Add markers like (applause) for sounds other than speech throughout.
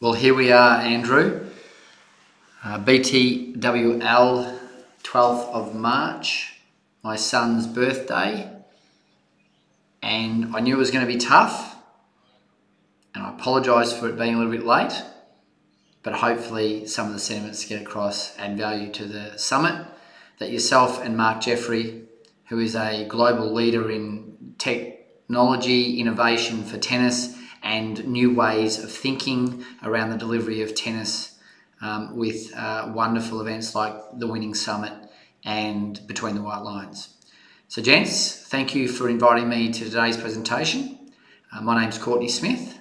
Well, here we are, Andrew. Uh, BTWL, 12th of March, my son's birthday. And I knew it was going to be tough. And I apologise for it being a little bit late. But hopefully, some of the sentiments get across and value to the summit that yourself and Mark Jeffrey, who is a global leader in technology innovation for tennis, and new ways of thinking around the delivery of tennis um, with uh, wonderful events like the Winning Summit and Between the White Lines. So, gents, thank you for inviting me to today's presentation. Uh, my name's Courtney Smith.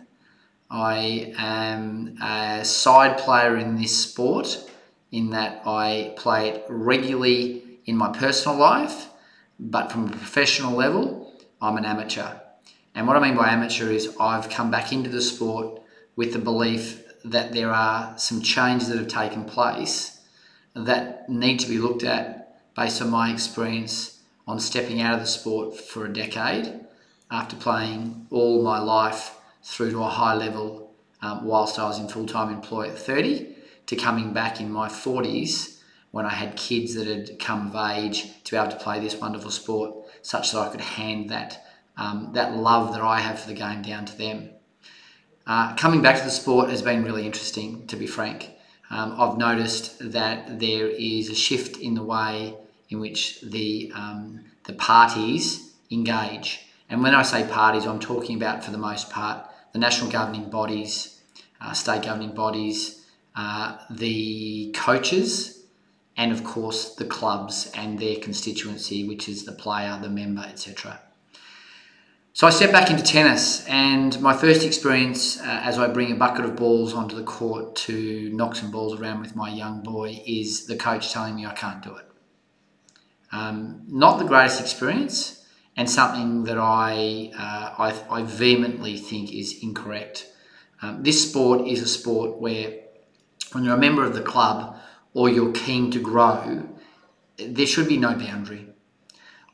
I am a side player in this sport in that I play it regularly in my personal life, but from a professional level, I'm an amateur. And what I mean by amateur is I've come back into the sport with the belief that there are some changes that have taken place that need to be looked at based on my experience on stepping out of the sport for a decade after playing all my life through to a high level um, whilst I was in full time employ at 30 to coming back in my 40s when I had kids that had come of age to be able to play this wonderful sport such that I could hand that um, that love that I have for the game down to them. Uh, coming back to the sport has been really interesting, to be frank. Um, I've noticed that there is a shift in the way in which the um, the parties engage. And when I say parties, I'm talking about, for the most part, the national governing bodies, uh, state governing bodies, uh, the coaches, and of course the clubs and their constituency, which is the player, the member, etc. So I stepped back into tennis, and my first experience uh, as I bring a bucket of balls onto the court to knock some balls around with my young boy is the coach telling me I can't do it. Um, not the greatest experience, and something that I, uh, I, I, vehemently think is incorrect. Um, this sport is a sport where, when you're a member of the club or you're keen to grow, there should be no boundary.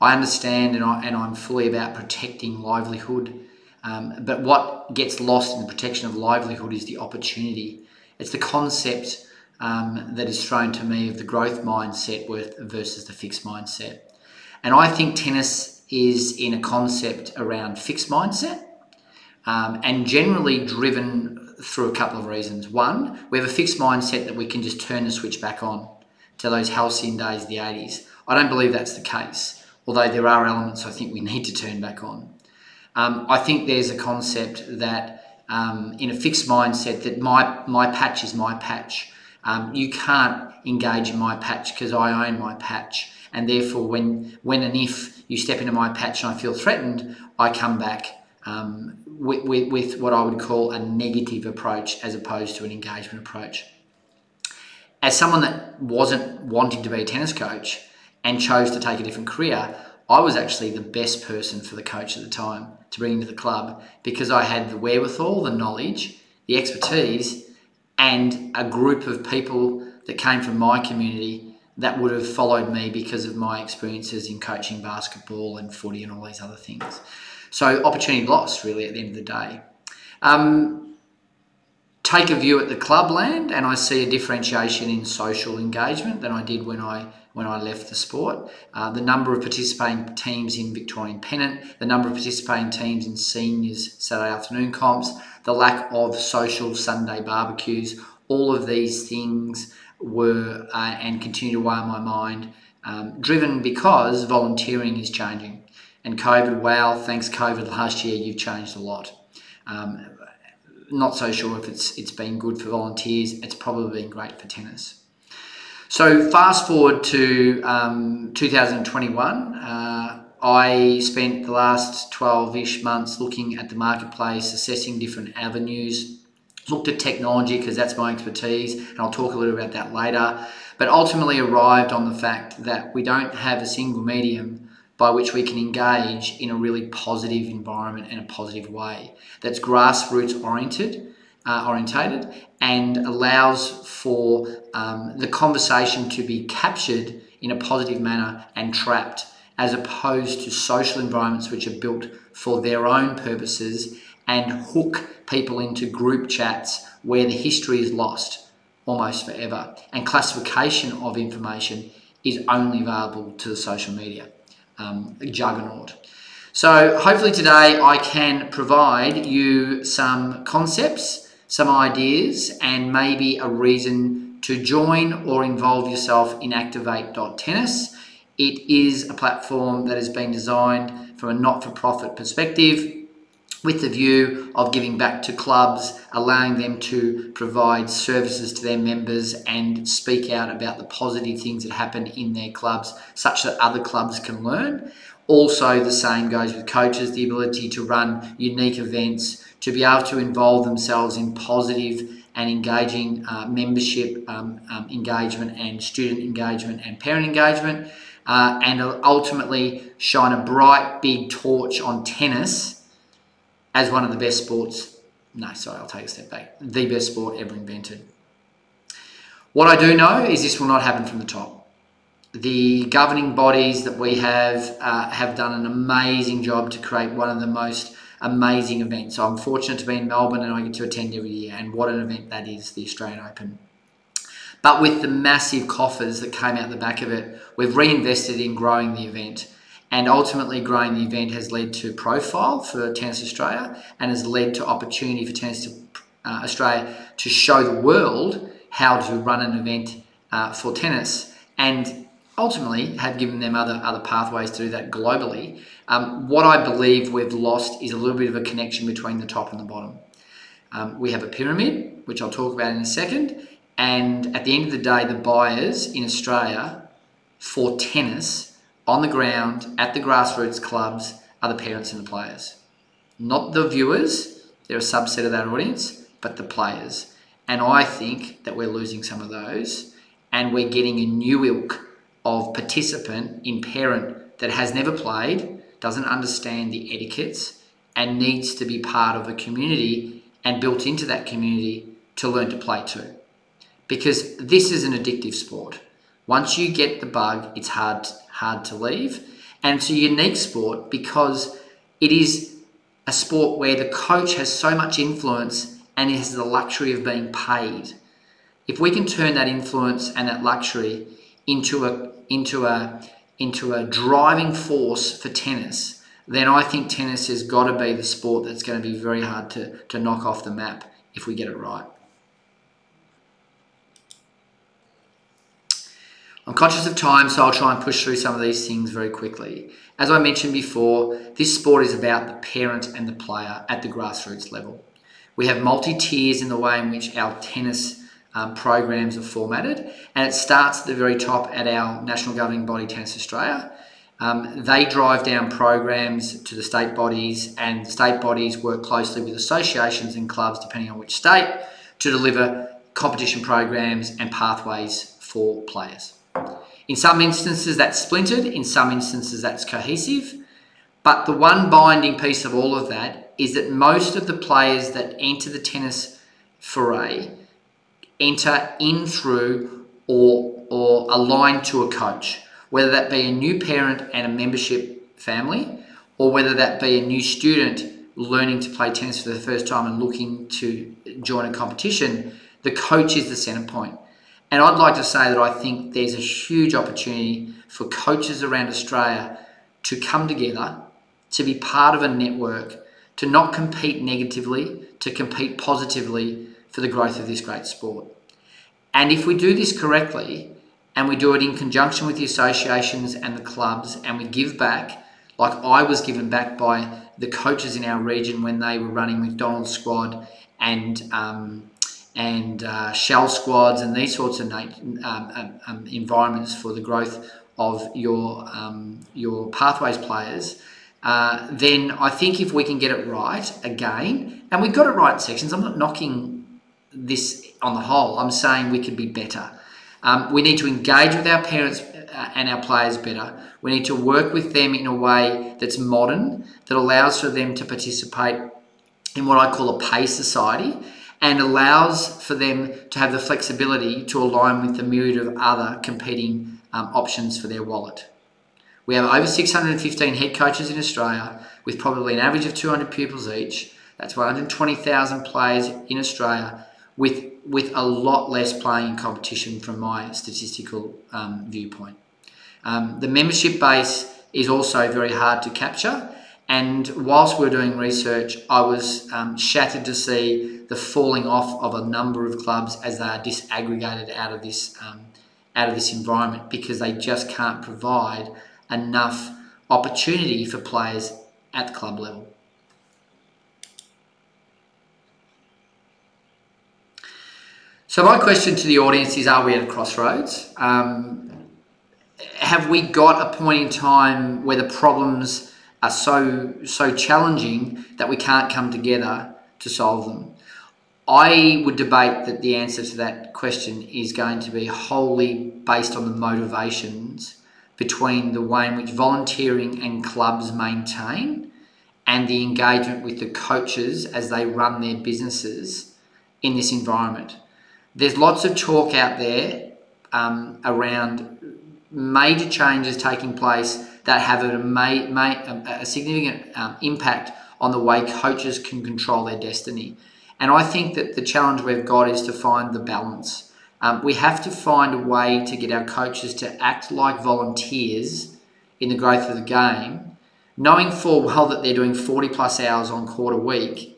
I understand and, I, and I'm fully about protecting livelihood. Um, but what gets lost in the protection of livelihood is the opportunity. It's the concept um, that is thrown to me of the growth mindset versus the fixed mindset. And I think tennis is in a concept around fixed mindset um, and generally driven through a couple of reasons. One, we have a fixed mindset that we can just turn the switch back on to those halcyon days of the 80s. I don't believe that's the case although there are elements I think we need to turn back on. Um, I think there's a concept that um, in a fixed mindset that my, my patch is my patch. Um, you can't engage in my patch because I own my patch. And therefore, when, when and if you step into my patch and I feel threatened, I come back um, with, with, with what I would call a negative approach as opposed to an engagement approach. As someone that wasn't wanting to be a tennis coach, and chose to take a different career, I was actually the best person for the coach at the time to bring into the club because I had the wherewithal, the knowledge, the expertise, and a group of people that came from my community that would have followed me because of my experiences in coaching basketball and footy and all these other things. So opportunity lost really at the end of the day. Um, take a view at the clubland and I see a differentiation in social engagement than I did when I when I left the sport. Uh, the number of participating teams in Victorian Pennant, the number of participating teams in seniors Saturday afternoon comps, the lack of social Sunday barbecues, all of these things were uh, and continue to weigh on my mind, um, driven because volunteering is changing. And COVID, wow, thanks COVID last year, you've changed a lot. Um, not so sure if it's it's been good for volunteers. It's probably been great for tennis. So fast forward to um, 2021. Uh, I spent the last 12-ish months looking at the marketplace, assessing different avenues, looked at technology because that's my expertise, and I'll talk a little about that later. But ultimately arrived on the fact that we don't have a single medium by which we can engage in a really positive environment and a positive way that's grassroots oriented uh, orientated and allows for um, the conversation to be captured in a positive manner and trapped as opposed to social environments which are built for their own purposes and hook people into group chats where the history is lost almost forever. And classification of information is only available to the social media um, juggernaut. So hopefully today I can provide you some concepts, some ideas, and maybe a reason to join or involve yourself in Activate.tennis. It is a platform that has been designed from a not-for-profit perspective with the view of giving back to clubs, allowing them to provide services to their members and speak out about the positive things that happen in their clubs such that other clubs can learn. Also, the same goes with coaches the ability to run unique events, to be able to involve themselves in positive and engaging uh, membership um, um, engagement and student engagement and parent engagement, uh, and ultimately shine a bright big torch on tennis as one of the best sports. No, sorry, I'll take a step back. The best sport ever invented. What I do know is this will not happen from the top. The governing bodies that we have uh, have done an amazing job to create one of the most amazing events. So I'm fortunate to be in Melbourne and I get to attend every year, and what an event that is, the Australian Open. But with the massive coffers that came out the back of it, we've reinvested in growing the event and ultimately growing the event has led to profile for Tennis Australia and has led to opportunity for Tennis uh, Australia to show the world how to run an event uh, for tennis and ultimately have given them other, other pathways to do that globally. Um, what I believe we've lost is a little bit of a connection between the top and the bottom. Um, we have a pyramid, which I'll talk about in a second, and at the end of the day, the buyers in Australia for tennis on the ground at the grassroots clubs are the parents and the players. Not the viewers, they're a subset of that audience, but the players. And I think that we're losing some of those and we're getting a new ilk of participant in parent that has never played, doesn't understand the etiquettes, and needs to be part of a community and built into that community to learn to play too. Because this is an addictive sport. Once you get the bug, it's hard hard to leave. And it's a unique sport because it is a sport where the coach has so much influence and has the luxury of being paid. If we can turn that influence and that luxury into a into a into a driving force for tennis, then I think tennis has got to be the sport that's going to be very hard to, to knock off the map if we get it right. I'm conscious of time, so I'll try and push through some of these things very quickly. As I mentioned before, this sport is about the parent and the player at the grassroots level. We have multi tiers in the way in which our tennis um, programs are formatted, and it starts at the very top at our national governing body, Tennis Australia. Um, they drive down programs to the state bodies, and the state bodies work closely with associations and clubs, depending on which state, to deliver competition programs and pathways for players. In some instances, that's splintered. In some instances, that's cohesive. But the one binding piece of all of that is that most of the players that enter the tennis foray enter in through or, or aligned to a coach, whether that be a new parent and a membership family, or whether that be a new student learning to play tennis for the first time and looking to join a competition, the coach is the centre point. And I'd like to say that I think there's a huge opportunity for coaches around Australia to come together, to be part of a network, to not compete negatively, to compete positively for the growth of this great sport. And if we do this correctly, and we do it in conjunction with the associations and the clubs, and we give back, like I was given back by the coaches in our region when they were running McDonald's squad and um, and uh, shell squads and these sorts of um, um, um, environments for the growth of your um, your pathways players, uh, then I think if we can get it right again, and we've got it right in sections, I'm not knocking this on the whole. I'm saying we could be better. Um, we need to engage with our parents uh, and our players better. We need to work with them in a way that's modern, that allows for them to participate in what I call a pay society and allows for them to have the flexibility to align with the myriad of other competing um, options for their wallet. We have over 615 head coaches in Australia with probably an average of 200 pupils each That's 120,000 players in Australia with with a lot less playing competition from my statistical um, viewpoint. Um, the membership base is also very hard to capture. And whilst we are doing research, I was um, shattered to see the falling off of a number of clubs as they are disaggregated out of this um, out of this environment because they just can't provide enough opportunity for players at club level. So my question to the audience is: Are we at a crossroads? Um, have we got a point in time where the problems are so so challenging that we can't come together to solve them? I would debate that the answer to that question is going to be wholly based on the motivations between the way in which volunteering and clubs maintain and the engagement with the coaches as they run their businesses in this environment. There's lots of talk out there um, around major changes taking place that have a, may, a significant um, impact on the way coaches can control their destiny. And I think that the challenge we've got is to find the balance. Um, we have to find a way to get our coaches to act like volunteers in the growth of the game, knowing full well that they're doing 40 plus hours on quarter week.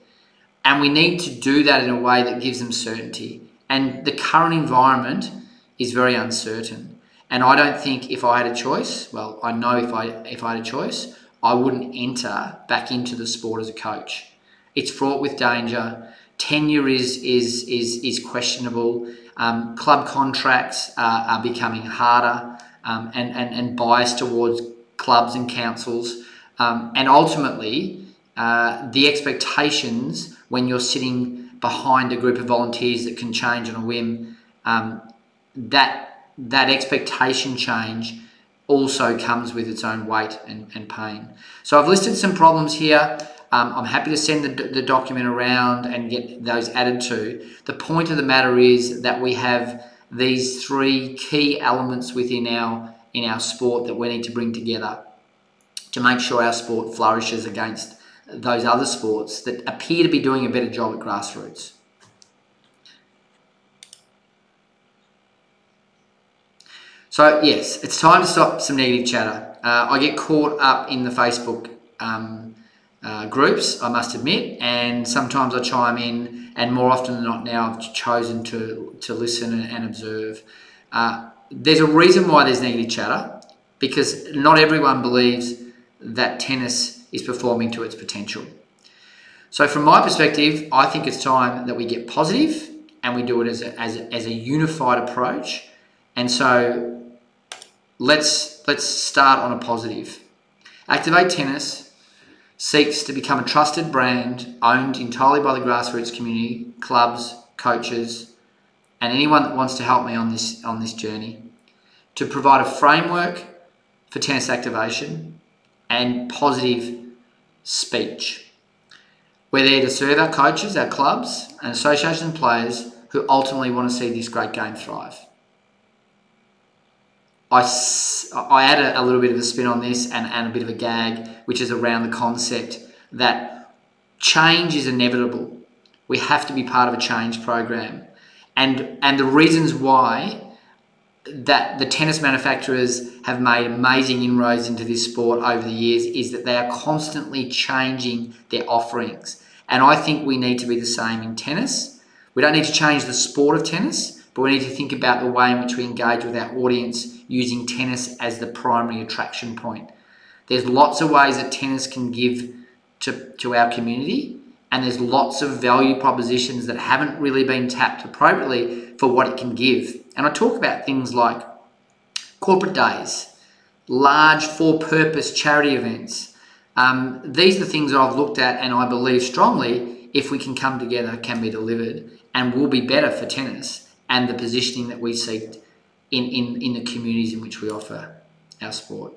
And we need to do that in a way that gives them certainty. And the current environment is very uncertain. And I don't think if I had a choice, well, I know if I if I had a choice, I wouldn't enter back into the sport as a coach. It's fraught with danger. Tenure is is is is questionable. Um, club contracts are, are becoming harder um, and, and and biased towards clubs and councils. Um, and ultimately, uh, the expectations when you're sitting behind a group of volunteers that can change on a whim, um, that that expectation change also comes with its own weight and, and pain. So I've listed some problems here. Um, I'm happy to send the, the document around and get those added to. The point of the matter is that we have these three key elements within our in our sport that we need to bring together to make sure our sport flourishes against those other sports that appear to be doing a better job at grassroots. So yes, it's time to stop some negative chatter. Uh, I get caught up in the Facebook um, uh, groups, I must admit, and sometimes I chime in, and more often than not now I've chosen to, to listen and, and observe. Uh, there's a reason why there's negative chatter, because not everyone believes that tennis is performing to its potential. So from my perspective, I think it's time that we get positive and we do it as a, as a, as a unified approach. And so let's let's start on a positive. Activate Tennis seeks to become a trusted brand owned entirely by the grassroots community, clubs, coaches, and anyone that wants to help me on this on this journey to provide a framework for tennis activation and positive speech. We're there to serve our coaches, our clubs, and associations and players who ultimately want to see this great game thrive. I, I add a, a little bit of a spin on this and, and a bit of a gag, which is around the concept that change is inevitable. We have to be part of a change program. And, and the reasons why that the tennis manufacturers have made amazing inroads into this sport over the years is that they are constantly changing their offerings. And I think we need to be the same in tennis. We don't need to change the sport of tennis, but we need to think about the way in which we engage with our audience using tennis as the primary attraction point. There's lots of ways that tennis can give to, to our community, and there's lots of value propositions that haven't really been tapped appropriately for what it can give. And I talk about things like corporate days, large for purpose charity events. Um, these are the things that I've looked at and I believe strongly if we can come together can be delivered and will be better for tennis and the positioning that we seek in, in, in the communities in which we offer our sport.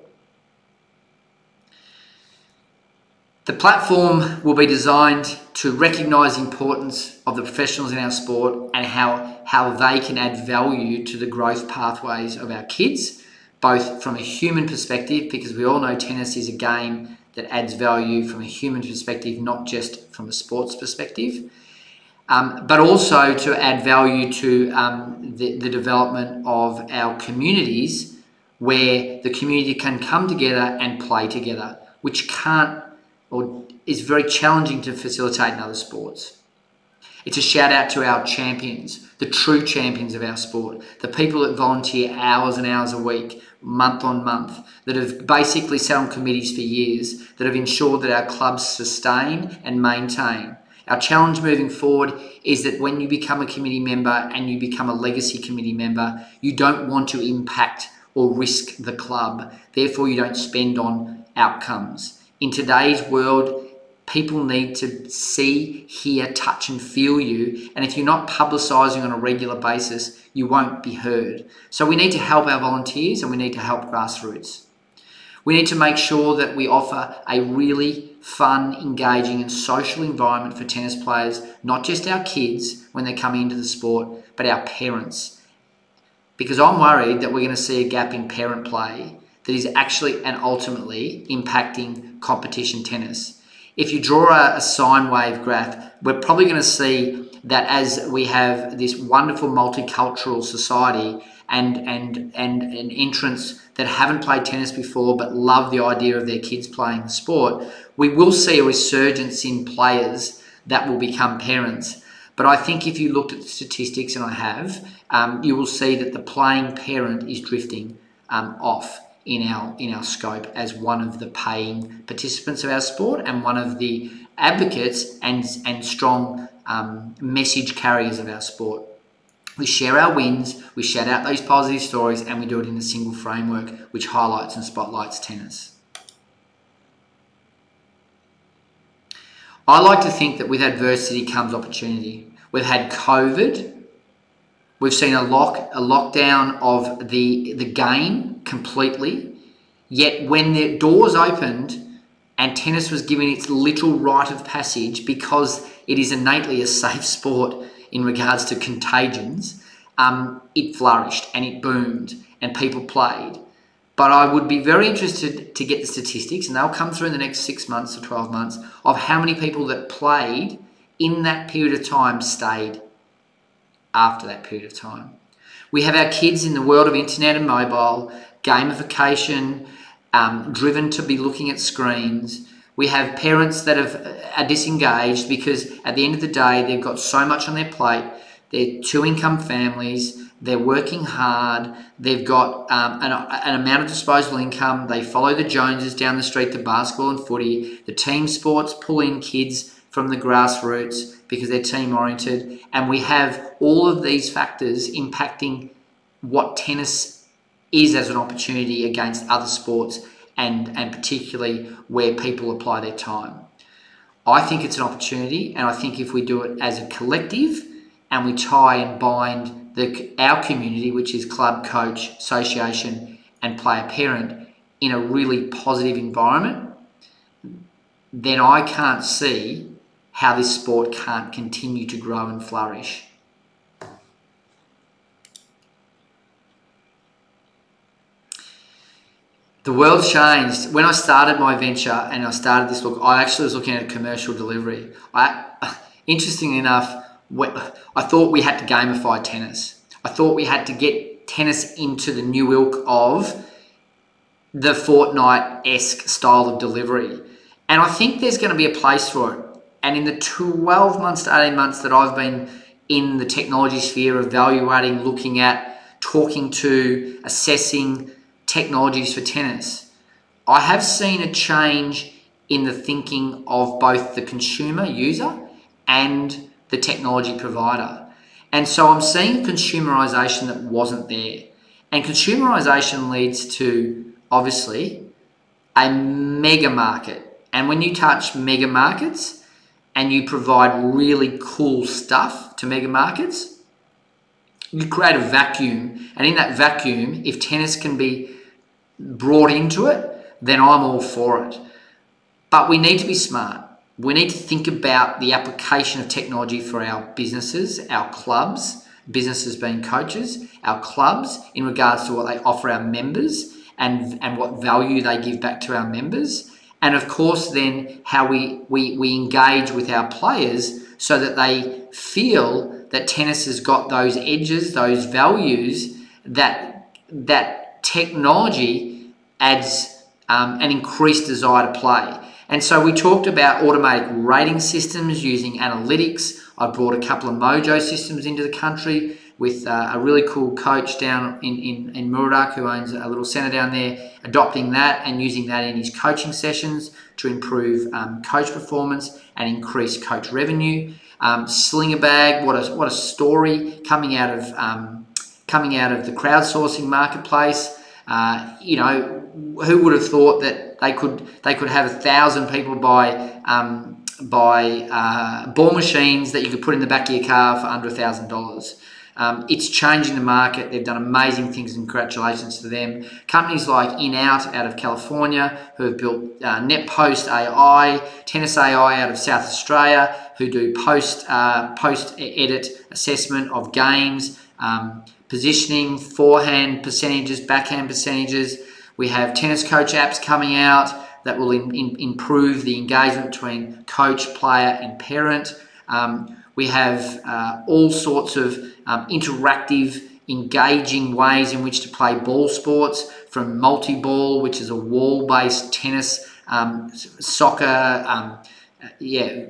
The platform will be designed to recognise the importance of the professionals in our sport and how, how they can add value to the growth pathways of our kids, both from a human perspective, because we all know tennis is a game that adds value from a human perspective, not just from a sports perspective. Um, but also to add value to um, the, the development of our communities where the community can come together and play together, which can't or is very challenging to facilitate in other sports. It's a shout out to our champions, the true champions of our sport, the people that volunteer hours and hours a week, month on month, that have basically sat on committees for years, that have ensured that our clubs sustain and maintain. Our challenge moving forward is that when you become a committee member and you become a legacy committee member, you don't want to impact or risk the club. Therefore, you don't spend on outcomes. In today's world, people need to see, hear, touch, and feel you. And if you're not publicising on a regular basis, you won't be heard. So we need to help our volunteers and we need to help grassroots. We need to make sure that we offer a really fun, engaging, and social environment for tennis players, not just our kids when they're coming into the sport, but our parents. Because I'm worried that we're going to see a gap in parent play that is actually and ultimately impacting competition tennis. If you draw a, a sine wave graph, we're probably going to see that as we have this wonderful multicultural society and and and, and entrants that haven't played tennis before but love the idea of their kids playing the sport, we will see a resurgence in players that will become parents. But I think if you looked at the statistics, and I have, um, you will see that the playing parent is drifting um, off in our in our scope as one of the paying participants of our sport and one of the advocates and and strong um, message carriers of our sport. We share our wins, we shout out those positive stories, and we do it in a single framework which highlights and spotlights tennis. I like to think that with adversity comes opportunity. We've had COVID, we've seen a lock a lockdown of the the game completely. Yet when the doors opened and tennis was given its literal rite of passage because it is innately a safe sport in regards to contagions, um, it flourished and it boomed and people played. But I would be very interested to get the statistics, and they'll come through in the next six months to 12 months, of how many people that played in that period of time stayed after that period of time. We have our kids in the world of internet and mobile, gamification, um, driven to be looking at screens. We have parents that have, uh, are disengaged because at the end of the day, they've got so much on their plate. They're two income families. They're working hard. They've got um, an, an, amount of disposable income. They follow the Joneses down the street to basketball and footy. The team sports pull in kids from the grassroots because they're team oriented. And we have all of these factors impacting what tennis is as an opportunity against other sports and, and particularly where people apply their time. I think it's an opportunity, and I think if we do it as a collective and we tie and bind the, our community, which is club, coach, association, and player parent, in a really positive environment, then I can't see how this sport can't continue to grow and flourish. The world changed. When I started my venture and I started this look, I actually was looking at commercial delivery. I, (laughs) interestingly enough, I thought we had to gamify tennis. I thought we had to get tennis into the new ilk of the Fortnite-esque style of delivery. And I think there's going to be a place for it. And in the 12 months to 18 months that I've been in the technology sphere, evaluating, looking at, talking to, assessing, technologies for tennis, I have seen a change in the thinking of both the consumer user and the technology provider. And so I'm seeing consumerization that wasn't there. And consumerization leads to obviously a mega market. And when you touch mega markets and you provide really cool stuff to mega markets, you create a vacuum. And in that vacuum, if tennis can be brought into it, then I'm all for it. But we need to be smart. We need to think about the application of technology for our businesses, our clubs, businesses being coaches, our clubs in regards to what they offer our members and, and what value they give back to our members. and of course then how we, we, we engage with our players so that they feel that tennis has got those edges, those values that that technology adds um, an increased desire to play. And so we talked about automatic rating systems using analytics. I brought a couple of Mojo systems into the country with uh, a really cool coach down in, in, in Mordialloc who owns a little centre down there, adopting that and using that in his coaching sessions to improve um, coach performance and increase coach revenue. Um, Slinger Bag, what a, what a story coming out of um, coming out of the crowdsourcing marketplace. Uh, you know, who would have thought that they could they could have a thousand people buy um, uh, ball machines that you could put in the back of your car for under a thousand dollars. Um, it's changing the market. They've done amazing things. And congratulations to them. Companies like InOut out out of California, who have built uh, NetPost AI, Tennis AI out of South Australia, who do post uh, post edit assessment of games, um, positioning, forehand percentages, backhand percentages. We have tennis coach apps coming out that will in, in, improve the engagement between coach, player, and parent. Um, we have uh, all sorts of um, interactive, engaging ways in which to play ball sports, from multi ball, which is a wall based tennis, um, soccer, um, yeah,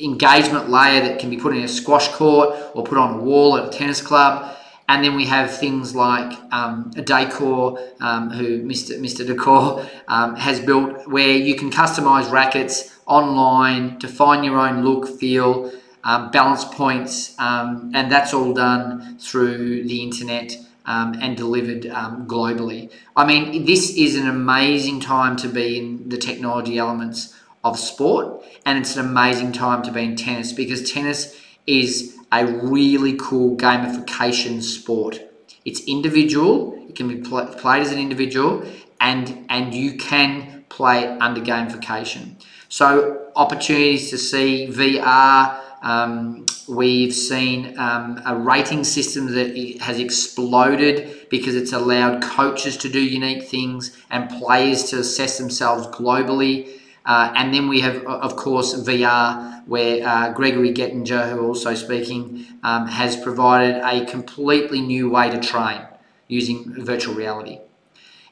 engagement layer that can be put in a squash court or put on a wall at a tennis club. And then we have things like um, a Decor, um, who Mr. Mr. Decor um, has built, where you can customize rackets online to find your own look, feel, um, balance points, um, and that's all done through the internet um, and delivered globally. I mean, this is an amazing time to be in the technology elements of sport, and it's an amazing time to be in tennis because tennis is a really cool gamification sport. It's individual, it can be pl- played as an individual, and, and you can play under gamification. So, opportunities to see VR um, we've seen um, a rating system that has exploded because it's allowed coaches to do unique things and players to assess themselves globally. Uh, and then we have, of course, VR, where uh, Gregory Gettinger, who also speaking, um, has provided a completely new way to train using virtual reality.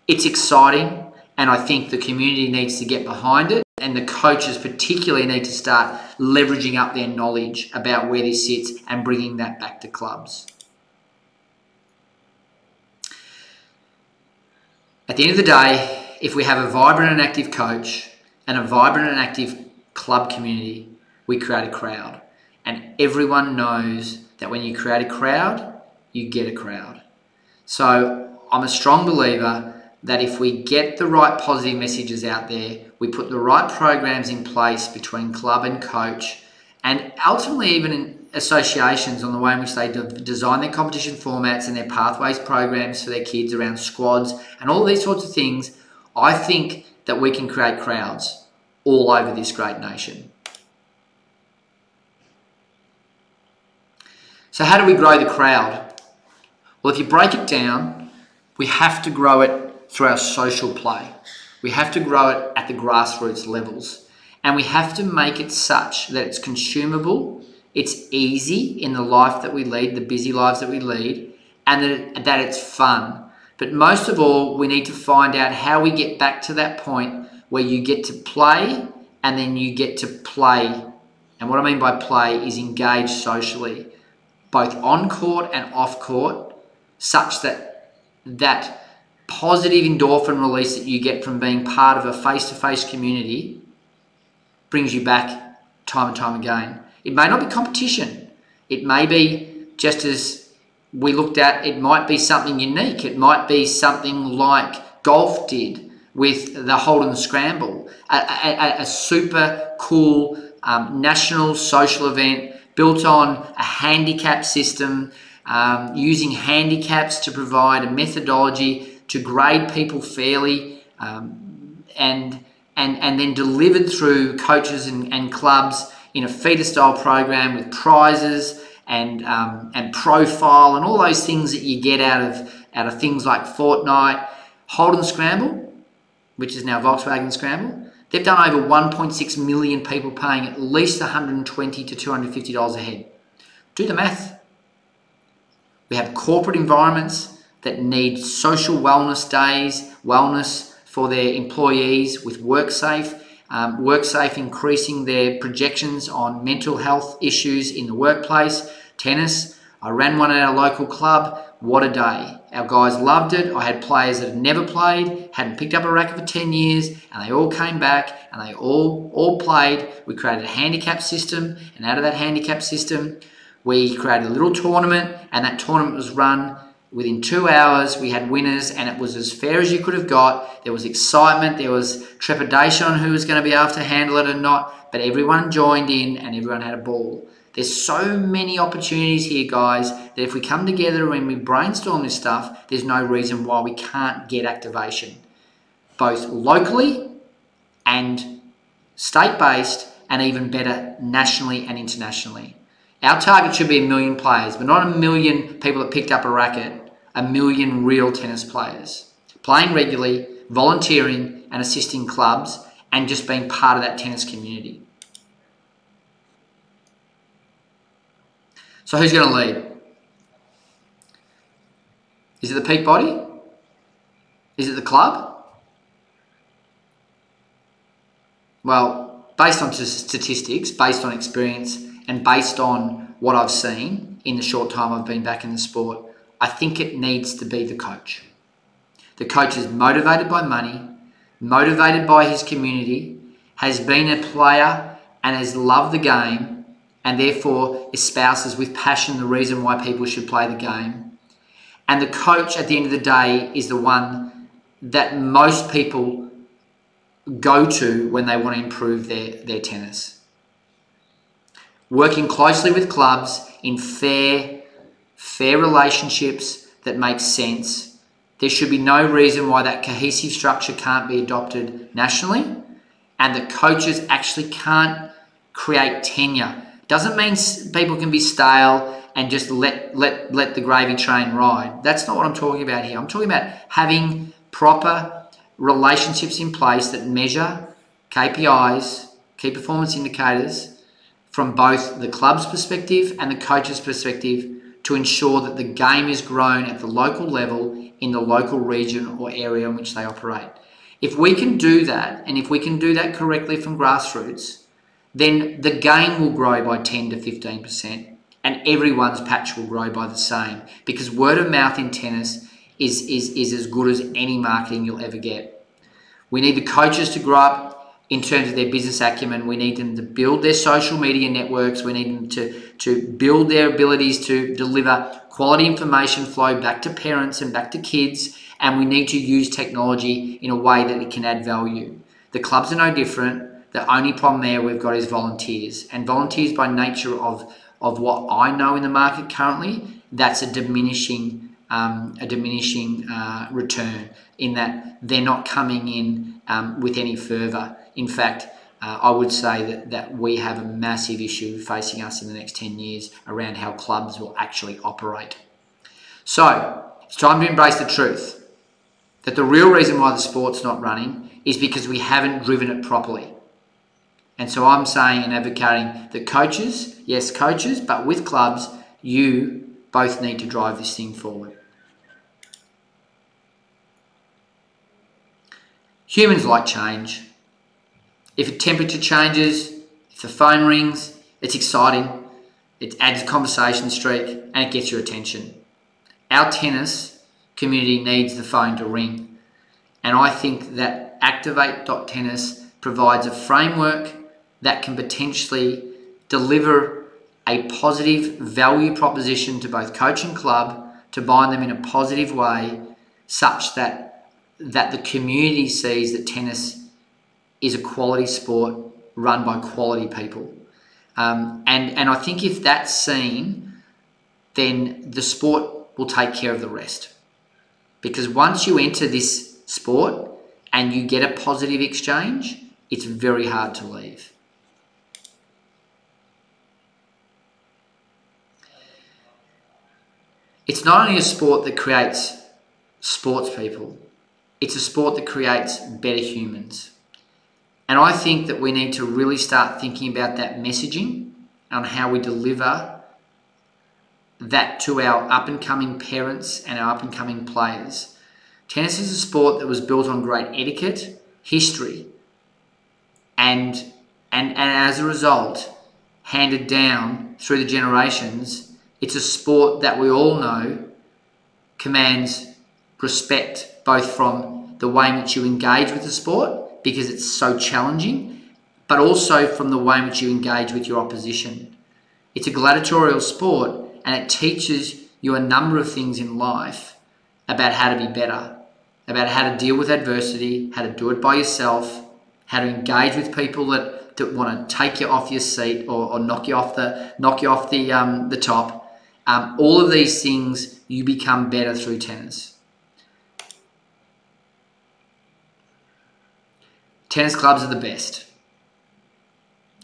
It's exciting, and I think the community needs to get behind it and the coaches particularly need to start leveraging up their knowledge about where this sits and bringing that back to clubs. At the end of the day, if we have a vibrant and active coach and a vibrant and active club community, we create a crowd. And everyone knows that when you create a crowd, you get a crowd. So I'm a strong believer that if we get the right positive messages out there, we put the right programs in place between club and coach, and ultimately even in associations on the way in which they de- design their competition formats and their pathways programs for their kids around squads and all these sorts of things, I think that we can create crowds all over this great nation. So, how do we grow the crowd? Well, if you break it down, we have to grow it through our social play. We have to grow it at the grassroots levels. And we have to make it such that it's consumable, it's easy in the life that we lead, the busy lives that we lead, and that, it, that it's fun. But most of all, we need to find out how we get back to that point where you get to play and then you get to play. And what I mean by play is engage socially, both on court and off court, such that that positive endorphin release that you get from being part of a face to face community brings you back time and time again. It may not be competition, it may be just as we looked at, it might be something unique, it might be something like golf did with the Holden Scramble, a, a, a super cool um, national social event built on a handicap system. Um, using handicaps to provide a methodology to grade people fairly um, and, and, and then delivered through coaches and, and clubs in a feeder style program with prizes and, um, and profile and all those things that you get out of, out of things like Fortnite, Holden Scramble, which is now Volkswagen Scramble, They've done over 1.6 million people paying at least 120 to $250 a head. Do the math. We have corporate environments that need social wellness days, wellness for their employees with WorkSafe. Um, WorkSafe increasing their projections on mental health issues in the workplace. Tennis, I ran one at our local club. What a day. Our guys loved it. I had players that had never played, hadn't picked up a racket for 10 years, and they all came back and they all, all played. We created a handicap system, and out of that handicap system, we created a little tournament, and that tournament was run within two hours. We had winners, and it was as fair as you could have got. There was excitement, there was trepidation on who was going to be able to handle it or not, but everyone joined in and everyone had a ball. There's so many opportunities here, guys, that if we come together and we brainstorm this stuff, there's no reason why we can't get activation, both locally and state based, and even better, nationally and internationally. Our target should be a million players, but not a million people that picked up a racket, a million real tennis players. Playing regularly, volunteering, and assisting clubs, and just being part of that tennis community. So, who's going to lead? Is it the peak body? Is it the club? Well, based on statistics, based on experience, and based on what I've seen in the short time I've been back in the sport, I think it needs to be the coach. The coach is motivated by money, motivated by his community, has been a player and has loved the game, and therefore espouses with passion the reason why people should play the game. And the coach at the end of the day is the one that most people go to when they want to improve their, their tennis working closely with clubs in fair, fair relationships that make sense. There should be no reason why that cohesive structure can't be adopted nationally and that coaches actually can't create tenure. Doesn't mean people can be stale and just let, let, let the gravy train ride. That's not what I'm talking about here. I'm talking about having proper relationships in place that measure KPIs, key performance indicators, from both the club's perspective and the coach's perspective to ensure that the game is grown at the local level in the local region or area in which they operate. If we can do that, and if we can do that correctly from grassroots, then the game will grow by 10 to 15%, and everyone's patch will grow by the same because word of mouth in tennis is, is, is as good as any marketing you'll ever get. We need the coaches to grow up in terms of their business acumen. We need them to build their social media networks. We need them to, to build their abilities to deliver quality information flow back to parents and back to kids. And we need to use technology in a way that it can add value. The clubs are no different. The only problem there we've got is volunteers. And volunteers, by nature of, of what I know in the market currently, that's a diminishing um, a diminishing uh, return in that they're not coming in um, with any fervour. In fact, uh, I would say that, that we have a massive issue facing us in the next 10 years around how clubs will actually operate. So, it's time to embrace the truth that the real reason why the sport's not running is because we haven't driven it properly. And so I'm saying and advocating that coaches, yes, coaches, but with clubs, you both need to drive this thing forward. Humans like change. If a temperature changes, if the phone rings, it's exciting, it adds a conversation streak, and it gets your attention. Our tennis community needs the phone to ring. And I think that Activate.tennis provides a framework that can potentially deliver a positive value proposition to both coach and club to bind them in a positive way such that that the community sees that tennis is a quality sport run by quality people. Um, and, and I think if that's seen, then the sport will take care of the rest. Because once you enter this sport and you get a positive exchange, it's very hard to leave. It's not only a sport that creates sports people, it's a sport that creates better humans. And I think that we need to really start thinking about that messaging on how we deliver that to our up and coming parents and our up and coming players. Tennis is a sport that was built on great etiquette, history, and, and, and as a result, handed down through the generations. It's a sport that we all know commands respect both from the way in which you engage with the sport because it's so challenging, but also from the way in which you engage with your opposition. It's a gladiatorial sport and it teaches you a number of things in life about how to be better, about how to deal with adversity, how to do it by yourself, how to engage with people that, that want to take you off your seat or, or knock you off the knock you off the um, the top. Um, all of these things you become better through tennis. Tennis clubs are the best.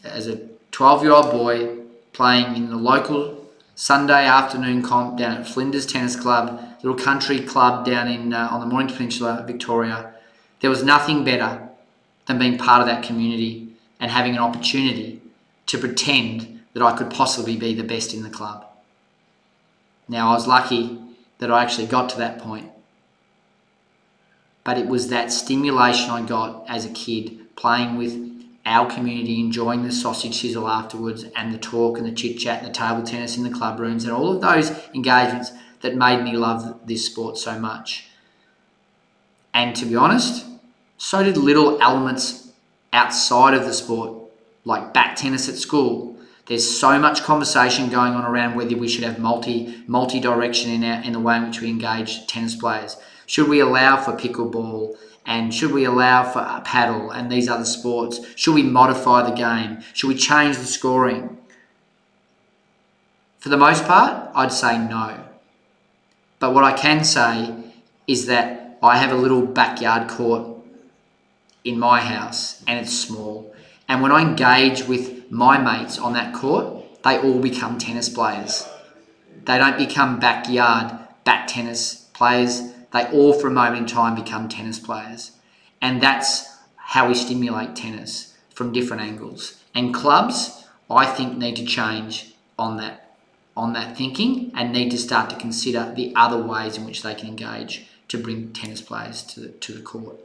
As a 12 year old boy playing in the local Sunday afternoon comp down at Flinders Tennis Club, little country club down in uh, on the Mornington Peninsula, Victoria. There was nothing better than being part of that community and having an opportunity to pretend that I could possibly be the best in the club. Now, I was lucky that I actually got to that point. But it was that stimulation I got as a kid playing with our community enjoying the sausage sizzle afterwards and the talk and the chit chat and the table tennis in the club rooms and all of those engagements that made me love this sport so much. And to be honest, so did little elements outside of the sport, like bat tennis at school. There's so much conversation going on around whether we should have multi multi direction in our in the way in which we engage tennis players. Should we allow for pickleball and should we allow for a padel and these other sports? Should we modify the game? Should we change the scoring? For the most part, I'd say no. But what I can say is that I have a little backyard court in my house and it's small. And when I engage with my mates on that court, they all become tennis players. They don't become backyard bat tennis players they all, for a moment in time, become tennis players. And that's how we stimulate tennis from different angles. And clubs, I think, need to change on that on that thinking and need to start to consider the other ways in which they can engage to bring tennis players to the, to the court.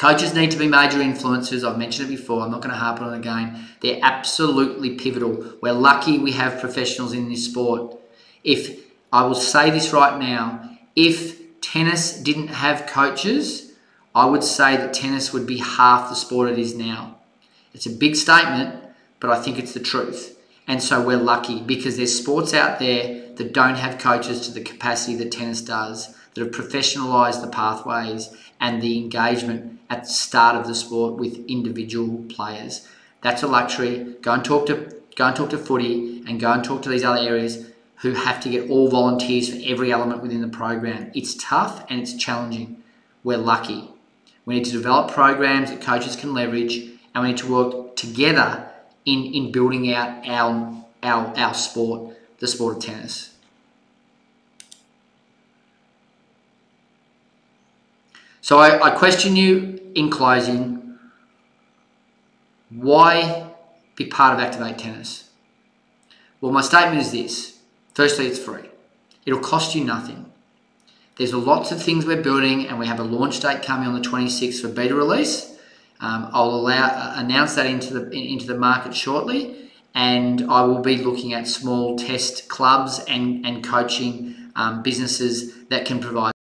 Coaches need to be major influencers. I've mentioned it before. I'm not going to harp on it again. They're absolutely pivotal. We're lucky we have professionals in this sport. If I will say this right now, if tennis didn't have coaches, I would say that tennis would be half the sport it is now. It's a big statement, but I think it's the truth. And so we're lucky because there's sports out there that don't have coaches to the capacity that tennis does, that have professionalized the pathways and the engagement at the start of the sport with individual players. That's a luxury. Go and talk to go and talk to footy and go and talk to these other areas who have to get all volunteers for every element within the program. It's tough and it's challenging. We're lucky. We need to develop programs that coaches can leverage and we need to work together in, in building out our, our, our sport, the sport of tennis. So I, I question you in closing, why be part of Activate Tennis? Well, my statement is this. Firstly, it's free. It'll cost you nothing. There's lots of things we're building, and we have a launch date coming on the 26th for beta release. Um, I'll allow, uh, announce that into the into the market shortly, and I will be looking at small test clubs and and coaching um, businesses that can provide.